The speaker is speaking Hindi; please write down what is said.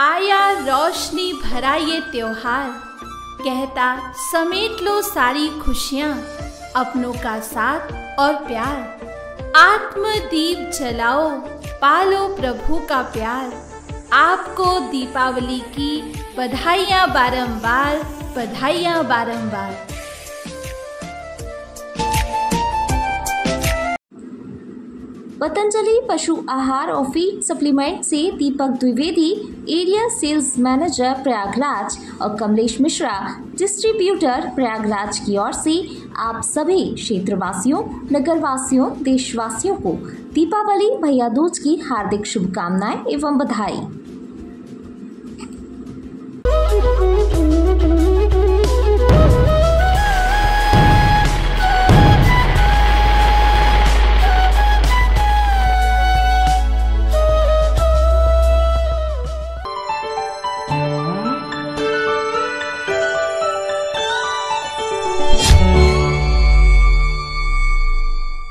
आया रोशनी भरा ये त्योहार। कहता, समेट लो सारी खुशियाँ, अपनों का साथ और प्यार। आत्म दीप जलाओ, पालो प्रभु का प्यार। आपको दीपावली की बधाइयाँ बारंबार बधाइयाँ बारंबार। पतंजलि, पशु आहार और फ़ीड सप्लीमेंट से Deepak Dwivedi area sales manager Prayagraj और कमलेश मिश्रा डिस्ट्रीब्यूटर प्रयागराज की ओर से आप सभी क्षेत्रवासियों, नगरवासियों, देशवासियों को दीपावली, भैया दूज की हार्दिक शुभकामनाएँ एवं बधाई।